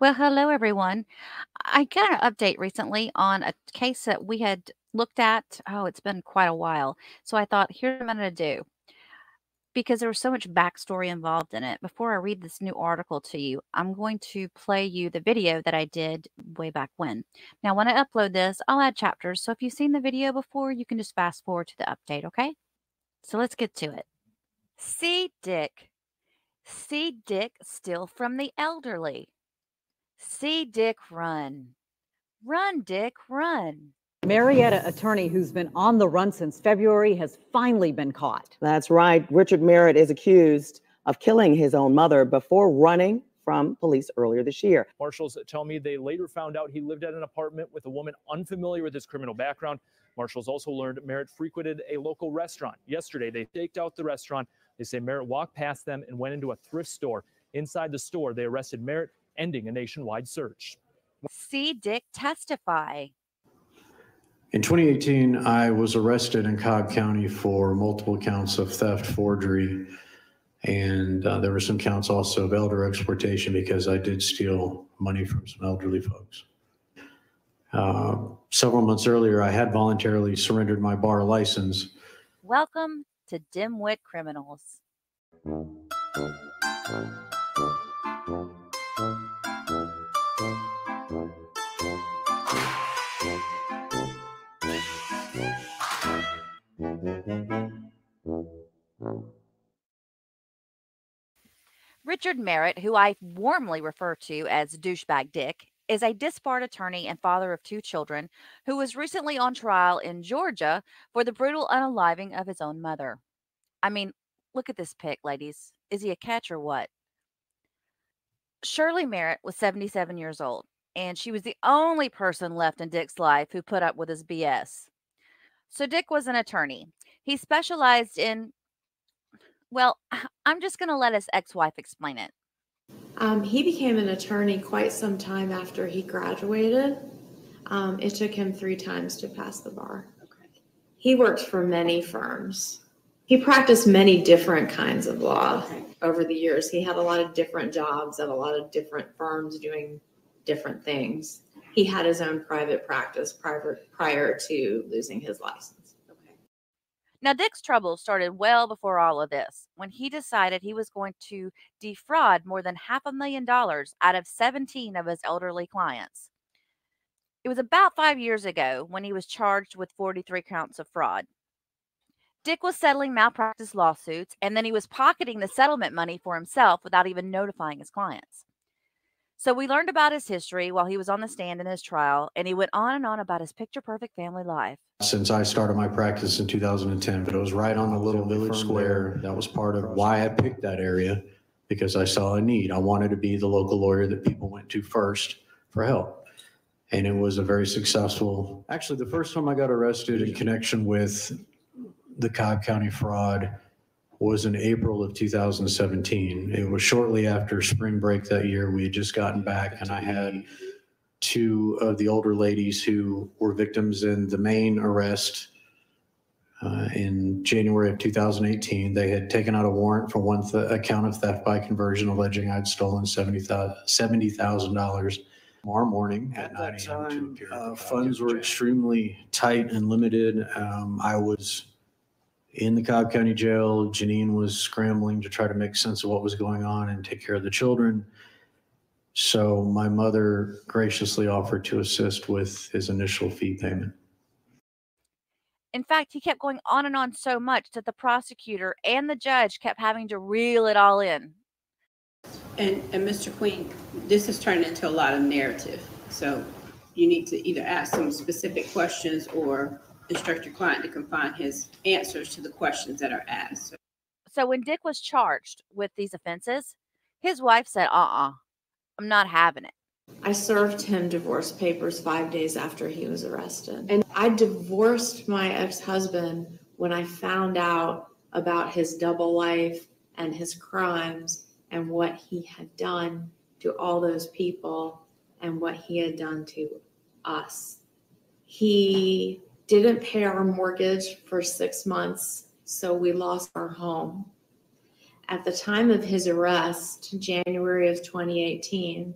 Well, hello, everyone. I got an update recently on a case that we had looked at. Oh, it's been quite a while. So I thought, here's what I'm going to do because there was so much backstory involved in it. Before I read this new article to you, I'm going to play you the video that I did way back when. Now, when I upload this, I'll add chapters. So if you've seen the video before, you can just fast forward to the update, okay? So let's get to it. See Dick. See Dick steal from the elderly. See Dick run. Run, Dick, run. Marietta attorney who's been on the run since February has finally been caught. That's right. Richard Merritt is accused of killing his own mother before running from police earlier this year. Marshals tell me they later found out he lived at an apartment with a woman unfamiliar with his criminal background. Marshals also learned Merritt frequented a local restaurant. Yesterday, they staked out the restaurant. They say Merritt walked past them and went into a thrift store. Inside the store, they arrested Merritt ending a nationwide search. See Dick testify. In 2018, I was arrested in Cobb County for multiple counts of theft, forgery, and uh, there were some counts also of elder exploitation because I did steal money from some elderly folks. Uh, several months earlier, I had voluntarily surrendered my bar license. Welcome to Dimwit Criminals. Richard Merritt, who I warmly refer to as Douchebag Dick, is a disbarred attorney and father of two children who was recently on trial in Georgia for the brutal unaliving of his own mother. I mean, look at this pic, ladies. Is he a catch or what? Shirley Merritt was 77 years old, and she was the only person left in Dick's life who put up with his BS. So, Dick was an attorney. He specialized in, well, I'm just going to let his ex wife explain it. Um, he became an attorney quite some time after he graduated. Um, it took him three times to pass the bar. Okay. He worked for many firms. He practiced many different kinds of law okay. over the years. He had a lot of different jobs at a lot of different firms doing different things. He had his own private practice prior prior to losing his license. Now, Dick's trouble started well before all of this when he decided he was going to defraud more than half a million dollars out of 17 of his elderly clients. It was about five years ago when he was charged with 43 counts of fraud. Dick was settling malpractice lawsuits, and then he was pocketing the settlement money for himself without even notifying his clients. So we learned about his history while he was on the stand in his trial, and he went on and on about his picture perfect family life. Since I started my practice in 2010, but it was right on the little village square. That was part of why I picked that area because I saw a need. I wanted to be the local lawyer that people went to first for help. And it was a very successful, actually, the first time I got arrested in connection with the Cobb County fraud was in April of 2017. It was shortly after spring break that year. We had just gotten back, and I had two of the older ladies who were victims in the main arrest uh, in January of 2018. They had taken out a warrant for one th- account of theft by conversion, alleging I'd stolen $70,000 tomorrow morning at, at 9 a.m. Uh, funds were extremely tight and limited. Um, I was in the Cobb County Jail. Janine was scrambling to try to make sense of what was going on and take care of the children. So my mother graciously offered to assist with his initial fee payment. In fact, he kept going on and on so much that the prosecutor and the judge kept having to reel it all in. And, and Mr. Queen, this has turned into a lot of narrative. So you need to either ask some specific questions or instruct your client to confine his answers to the questions that are asked. So when Dick was charged with these offenses, his wife said, uh uh-uh, uh, I'm not having it. I served him divorce papers five days after he was arrested. And I divorced my ex husband when I found out about his double life and his crimes and what he had done to all those people and what he had done to us. He didn't pay our mortgage for six months, so we lost our home. At the time of his arrest, January of 2018,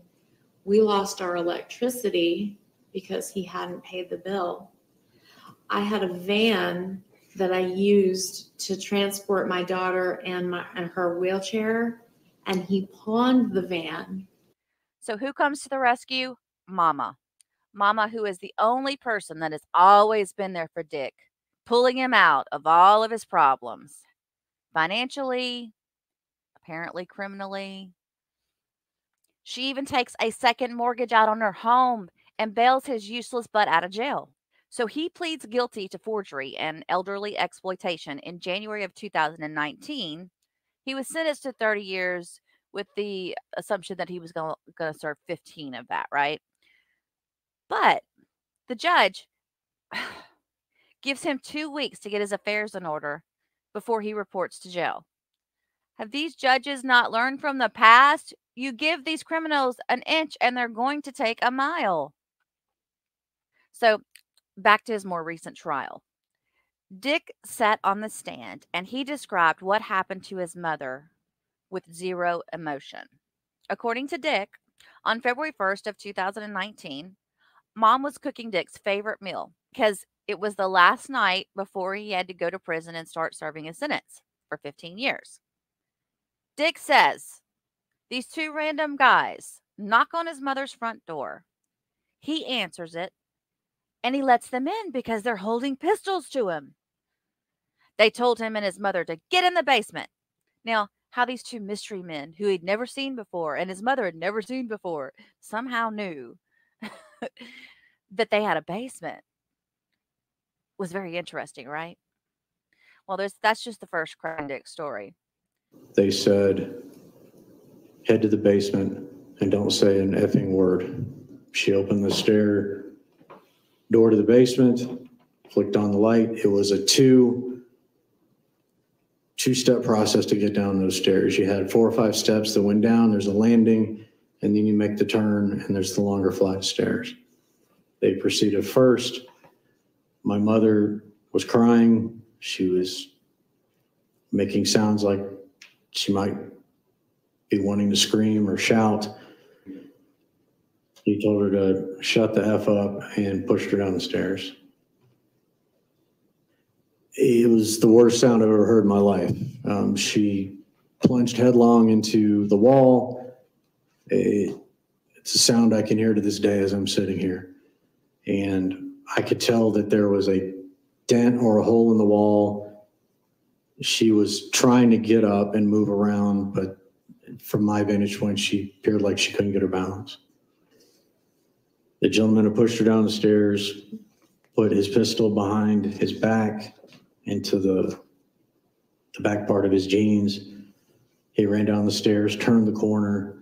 we lost our electricity because he hadn't paid the bill. I had a van that I used to transport my daughter and my and her wheelchair, and he pawned the van. So who comes to the rescue? Mama. Mama, who is the only person that has always been there for Dick, pulling him out of all of his problems financially, apparently criminally. She even takes a second mortgage out on her home and bails his useless butt out of jail. So he pleads guilty to forgery and elderly exploitation in January of 2019. He was sentenced to 30 years with the assumption that he was going to serve 15 of that, right? But the judge gives him two weeks to get his affairs in order before he reports to jail. Have these judges not learned from the past? You give these criminals an inch and they're going to take a mile. So, back to his more recent trial. Dick sat on the stand and he described what happened to his mother with zero emotion. According to Dick, on February 1st of 2019, mom was cooking Dick's favorite meal because it was the last night before he had to go to prison and start serving his sentence for 15 years. Dick says these two random guys knock on his mother's front door. He answers it and he lets them in because they're holding pistols to him. They told him and his mother to get in the basement. Now, how these two mystery men who he'd never seen before and his mother had never seen before somehow knew that they had a basement was very interesting, right? Well, there's that's just the first Crown story. They said, head to the basement and don't say an effing word. She opened the stair door to the basement, flicked on the light. It was a two two-step process to get down those stairs. You had four or five steps that went down, there's a landing, and then you make the turn, and there's the longer flight of stairs. They proceeded first. My mother was crying. She was making sounds like she might be wanting to scream or shout. He told her to shut the F up and pushed her down the stairs. It was the worst sound I've ever heard in my life. Um, she plunged headlong into the wall. It, it's a sound I can hear to this day as I'm sitting here. And I could tell that there was a dent or a hole in the wall. She was trying to get up and move around, but from my vantage point, she appeared like she couldn't get her balance. The gentleman who pushed her down the stairs put his pistol behind his back into the, the back part of his jeans. He ran down the stairs, turned the corner,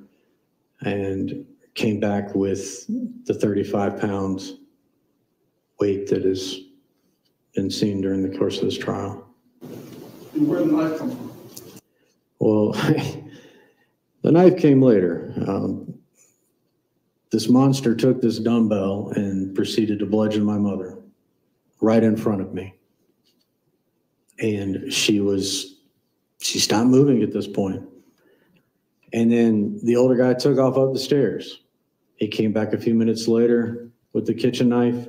and came back with the 35 pounds weight that has been seen during the course of this trial. And where did the knife come from? Well, the knife came later. Um, this monster took this dumbbell and proceeded to bludgeon my mother right in front of me. And she was, she stopped moving at this point. And then the older guy took off up the stairs. He came back a few minutes later with the kitchen knife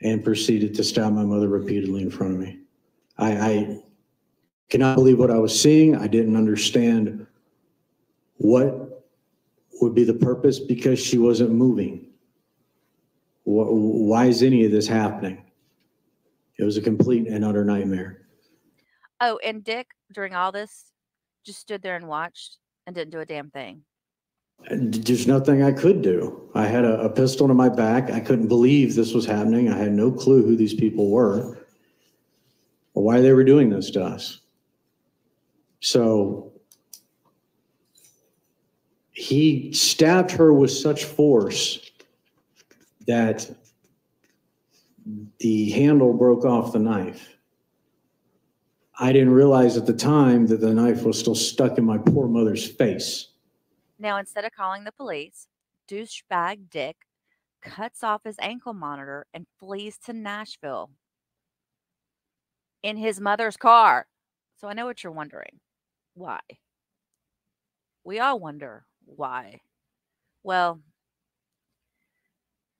and proceeded to stab my mother repeatedly in front of me. I, I cannot believe what I was seeing. I didn't understand what would be the purpose because she wasn't moving. Why is any of this happening? It was a complete and utter nightmare. Oh, and Dick, during all this, just stood there and watched and didn't do a damn thing. There's nothing I could do. I had a, a pistol to my back. I couldn't believe this was happening. I had no clue who these people were or why they were doing this to us. So he stabbed her with such force that the handle broke off the knife. I didn't realize at the time that the knife was still stuck in my poor mother's face. Now, instead of calling the police, douchebag Dick cuts off his ankle monitor and flees to Nashville in his mother's car. So I know what you're wondering. Why? We all wonder why. Well,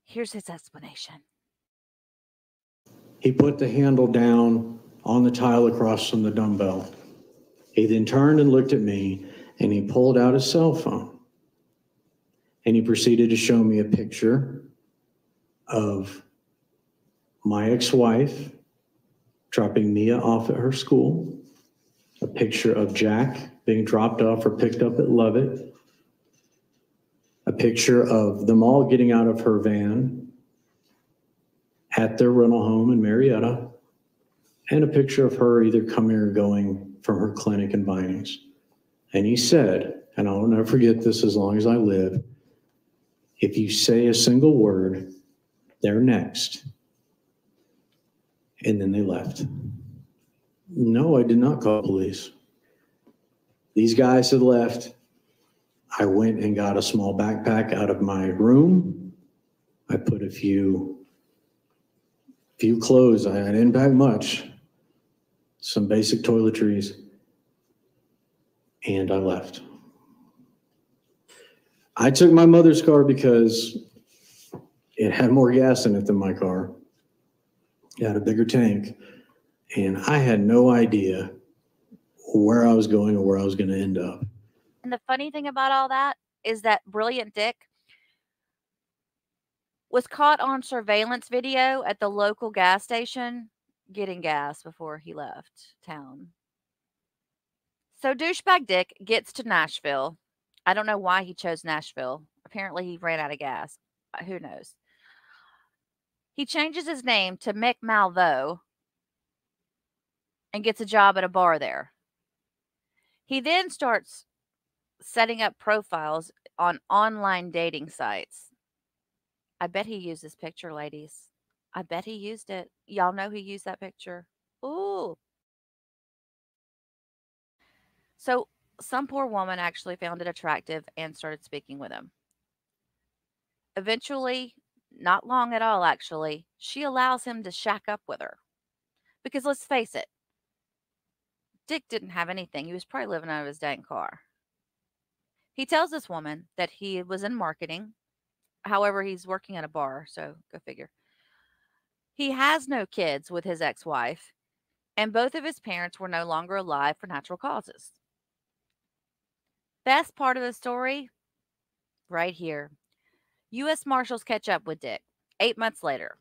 here's his explanation. He put the handle down on the tile across from the dumbbell. He then turned and looked at me and he pulled out his cell phone. And he proceeded to show me a picture of my ex-wife dropping Mia off at her school, a picture of Jack being dropped off or picked up at Lovett, a picture of them all getting out of her van at their rental home in Marietta, and a picture of her either coming or going from her clinic in Vinings. And he said, and I'll never forget this as long as I live, if you say a single word, they're next. And then they left. No, I did not call police. These guys had left. I went and got a small backpack out of my room. I put a few, few clothes. I didn't pack much. Some basic toiletries. And I left. I took my mother's car because it had more gas in it than my car. It had a bigger tank. And I had no idea where I was going or where I was going to end up. And the funny thing about all that is that Brilliant Dick was caught on surveillance video at the local gas station getting gas before he left town. So douchebag Dick gets to Nashville. I don't know why he chose Nashville. Apparently he ran out of gas. Uh, Who knows? He changes his name to Mick Malveaux and gets a job at a bar there. He then starts setting up profiles on online dating sites. I bet he uses picture, ladies. I bet he used it. Y'all know he used that picture. Ooh. So some poor woman actually found it attractive and started speaking with him. Eventually, not long at all, actually, she allows him to shack up with her. Because let's face it, Dick didn't have anything. He was probably living out of his dang car. He tells this woman that he was in marketing. However, he's working at a bar, so go figure. He has no kids with his ex wife, and both of his parents were no longer alive for natural causes. Best part of the story right here. U.S. Marshals catch up with Dick eight months later,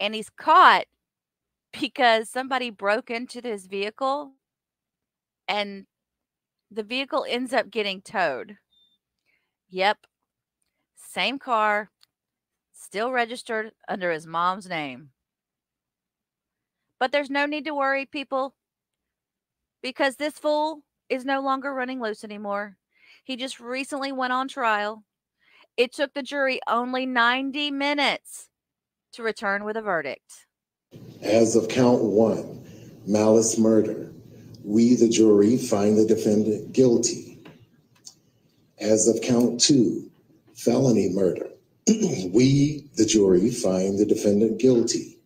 and he's caught because somebody broke into his vehicle and the vehicle ends up getting towed. Yep. Same car, still registered under his mom's name. But there's no need to worry, people, because this fool is no longer running loose anymore. He just recently went on trial. It took the jury only 90 minutes to return with a verdict. As of count one, malice murder, we, the jury, find the defendant guilty. As of count two, felony murder, we, the jury, find the defendant guilty.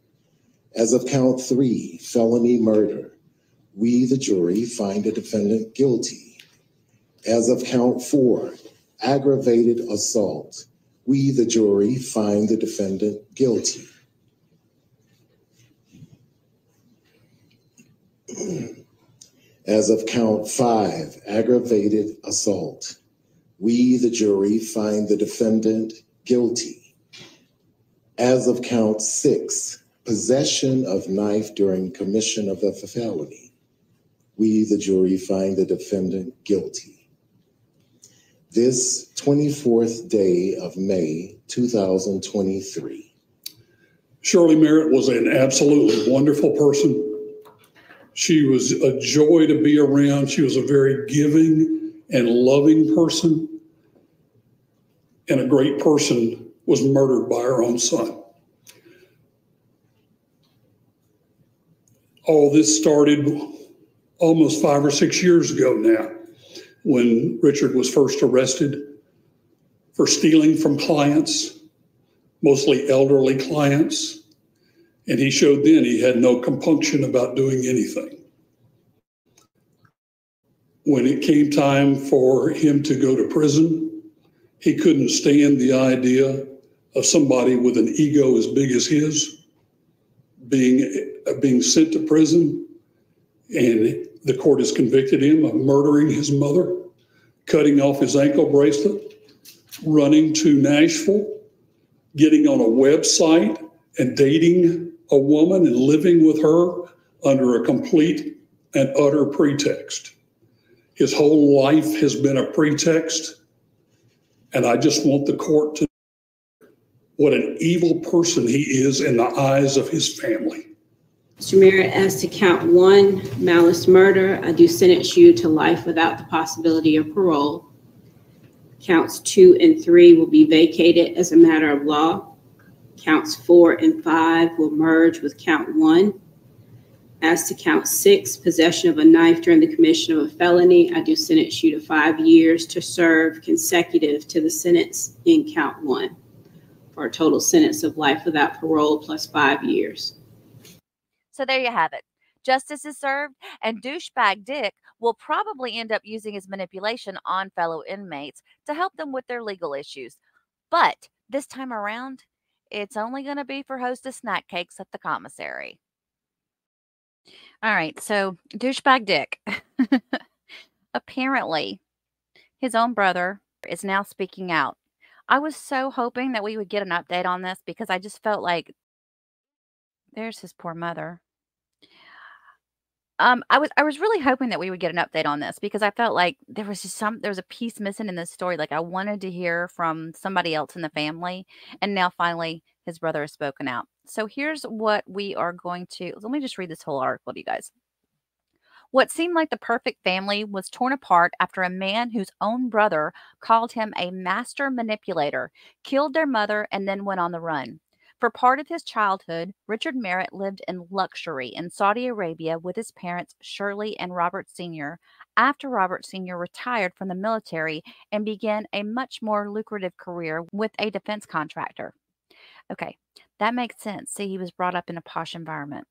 As of count three, felony murder, we, the jury, find the defendant guilty. As of count four, aggravated assault, we, the jury, find the defendant guilty. As of count five, aggravated assault, we, the jury, find the defendant guilty. As of count six, possession of knife during commission of a felony, we, the jury, find the defendant guilty. This 24th day of May 2023. Shirley Merritt was an absolutely wonderful person. She was a joy to be around. She was a very giving and loving person. And a great person was murdered by her own son. All this started almost five or six years ago now when Richard was first arrested for stealing from clients, mostly elderly clients. And he showed then he had no compunction about doing anything. When it came time for him to go to prison, He couldn't stand the idea of somebody with an ego as big as his being, uh, being sent to prison. And the court has convicted him of murdering his mother, cutting off his ankle bracelet, running to Nashville, getting on a website and dating a woman and living with her under a complete and utter pretext. His whole life has been a pretext. And I just want the court to what an evil person he is in the eyes of his family. Mr. Merritt, as to count one, malice murder, I do sentence you to life without the possibility of parole. Counts two and three will be vacated as a matter of law. Counts four and five will merge with count one. As to count six, possession of a knife during the commission of a felony, I do sentence you to five years to serve consecutive to the sentence in count one for a total sentence of life without parole plus five years. So there you have it. Justice is served, and douchebag Dick will probably end up using his manipulation on fellow inmates to help them with their legal issues. But this time around, it's only going to be for hostess snack cakes at the commissary. All right, so douchebag Dick. Apparently, his own brother is now speaking out. I was so hoping that we would get an update on this because I just felt like there's his poor mother. Um, I was I was really hoping that we would get an update on this because I felt like there was just some there was a piece missing in this story. Like I wanted to hear from somebody else in the family, and now finally his brother has spoken out. So here's what we are going to let me just read this whole article to you guys. What seemed like the perfect family was torn apart after a man whose own brother called him a master manipulator killed their mother and then went on the run. For part of his childhood, Richard Merritt lived in luxury in Saudi Arabia with his parents, Shirley and Robert Sr., after Robert Sr. retired from the military and began a much more lucrative career with a defense contractor. Okay, that makes sense. See, he was brought up in a posh environment.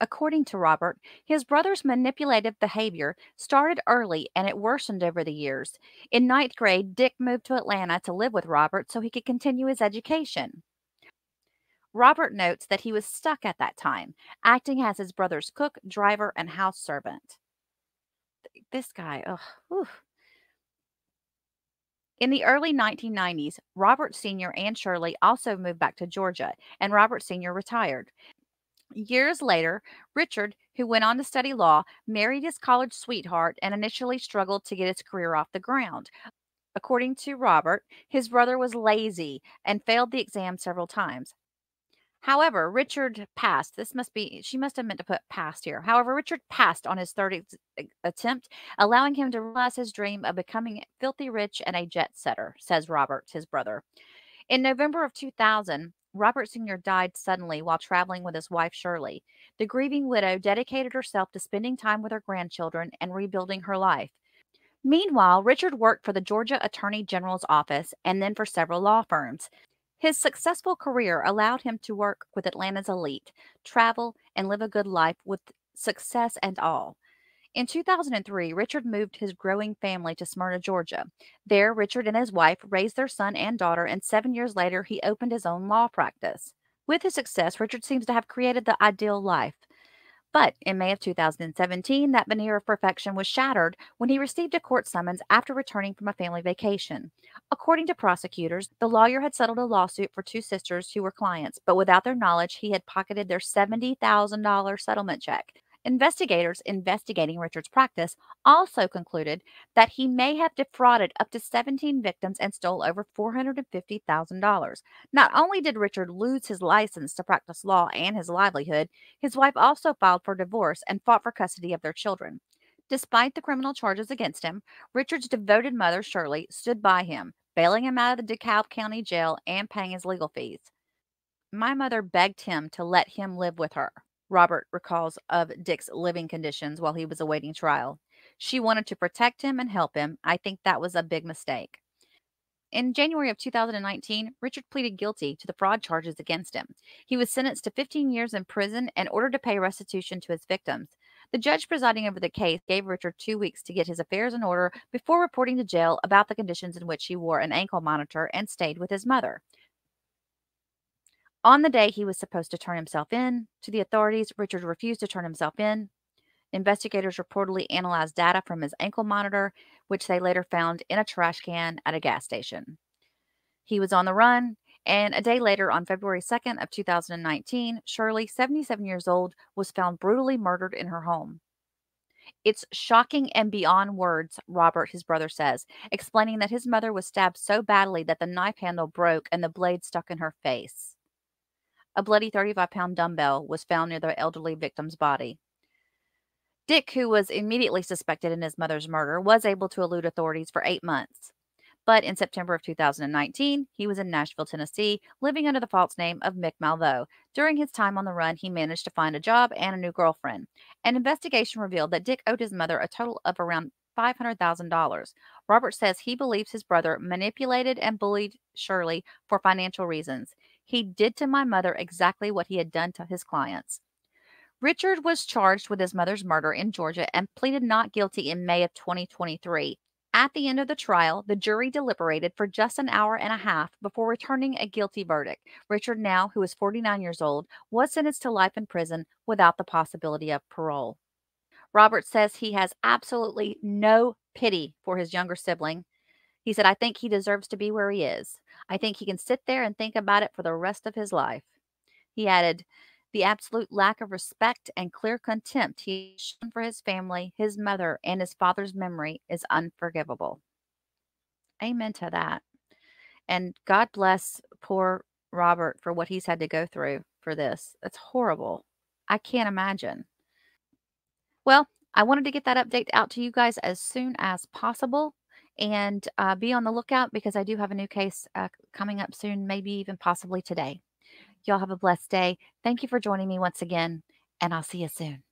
According to Robert, his brother's manipulative behavior started early and it worsened over the years. In ninth grade, Dick moved to Atlanta to live with Robert so he could continue his education. Robert notes that he was stuck at that time, acting as his brother's cook, driver, and house servant. This guy, ugh, In the early 1990s, Robert Sr. and Shirley also moved back to Georgia, and Robert Sr. retired. Years later, Richard, who went on to study law, married his college sweetheart and initially struggled to get his career off the ground. According to Robert, his brother was lazy and failed the exam several times. However, Richard passed. This must be, she must have meant to put passed here. However, Richard passed on his third attempt, allowing him to realize his dream of becoming filthy rich and a jet setter, says Robert, his brother. In November of 2000, Robert Sr. died suddenly while traveling with his wife, Shirley. The grieving widow dedicated herself to spending time with her grandchildren and rebuilding her life. Meanwhile, Richard worked for the Georgia Attorney General's office and then for several law firms. His successful career allowed him to work with Atlanta's elite, travel, and live a good life with success and all. In 2003, Richard moved his growing family to Smyrna, Georgia. There, Richard and his wife raised their son and daughter, and seven years later, he opened his own law practice. With his success, Richard seems to have created the ideal life. But in May of 2017, that veneer of perfection was shattered when he received a court summons after returning from a family vacation. According to prosecutors, the lawyer had settled a lawsuit for two sisters who were clients, but without their knowledge, he had pocketed their $70,000 settlement check. Investigators investigating Richard's practice also concluded that he may have defrauded up to 17 victims and stole over $450,000. Not only did Richard lose his license to practice law and his livelihood, his wife also filed for divorce and fought for custody of their children. Despite the criminal charges against him, Richard's devoted mother, Shirley, stood by him, bailing him out of the DeKalb County jail and paying his legal fees. My mother begged him to let him live with her. Robert recalls of Dick's living conditions while he was awaiting trial. She wanted to protect him and help him. I think that was a big mistake. In January of 2019, Richard pleaded guilty to the fraud charges against him. He was sentenced to 15 years in prison and ordered to pay restitution to his victims. The judge presiding over the case gave Richard two weeks to get his affairs in order before reporting to jail about the conditions in which he wore an ankle monitor and stayed with his mother. On the day he was supposed to turn himself in to the authorities, Richard refused to turn himself in. Investigators reportedly analyzed data from his ankle monitor, which they later found in a trash can at a gas station. He was on the run, and a day later, on February 2nd of 2019, Shirley, 77 years old, was found brutally murdered in her home. It's shocking and beyond words, Robert, his brother says, explaining that his mother was stabbed so badly that the knife handle broke and the blade stuck in her face. A bloody 35 pound dumbbell was found near the elderly victim's body. Dick, who was immediately suspected in his mother's murder, was able to elude authorities for eight months. But in September of 2019, he was in Nashville, Tennessee, living under the false name of Mick Malveaux. During his time on the run, he managed to find a job and a new girlfriend. An investigation revealed that Dick owed his mother a total of around $500,000. Robert says he believes his brother manipulated and bullied Shirley for financial reasons. He did to my mother exactly what he had done to his clients. Richard was charged with his mother's murder in Georgia and pleaded not guilty in May of 2023. At the end of the trial, the jury deliberated for just an hour and a half before returning a guilty verdict. Richard, now who is 49 years old, was sentenced to life in prison without the possibility of parole. Robert says he has absolutely no pity for his younger sibling. He said, I think he deserves to be where he is. I think he can sit there and think about it for the rest of his life. He added, the absolute lack of respect and clear contempt he shown for his family, his mother, and his father's memory is unforgivable. Amen to that. And God bless poor Robert for what he's had to go through for this. It's horrible. I can't imagine. Well, I wanted to get that update out to you guys as soon as possible and uh, be on the lookout because I do have a new case uh, coming up soon, maybe even possibly today. Y'all have a blessed day. Thank you for joining me once again, and I'll see you soon.